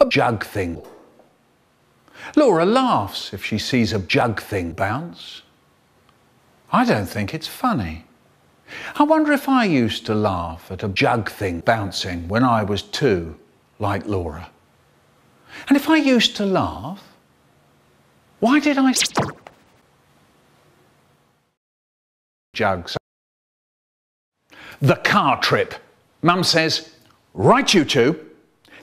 A jug thing. Laura laughs if she sees a jug thing bounce. I don't think it's funny. I wonder if I used to laugh at a jug thing bouncing when I was two, like Laura. And if I used to laugh, why did I jugs? The car trip. Mum says, Right, you two,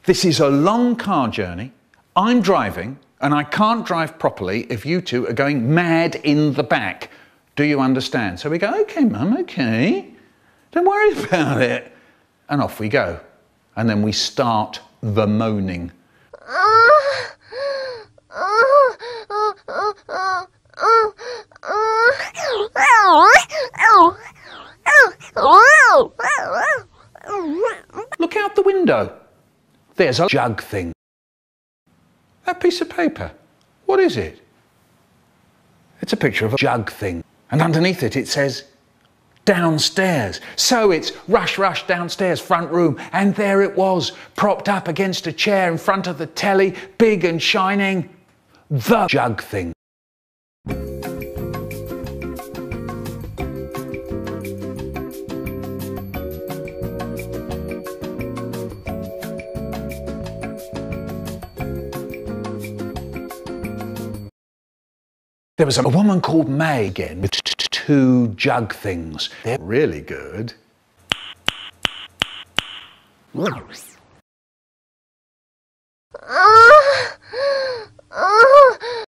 this is a long car journey. I'm driving, and I can't drive properly if you two are going mad in the back. Do you understand? So we go, okay, mum, okay. Don't worry about it. And off we go. And then we start the moaning. Look out the window. There's a jug thing. That piece of paper, what is it? It's a picture of a jug thing. And underneath it, it says, downstairs. So it's rush, rush downstairs, front room. And there it was, propped up against a chair in front of the telly, big and shining. The jug thing. There was a woman called May again with two jug things. They're really good.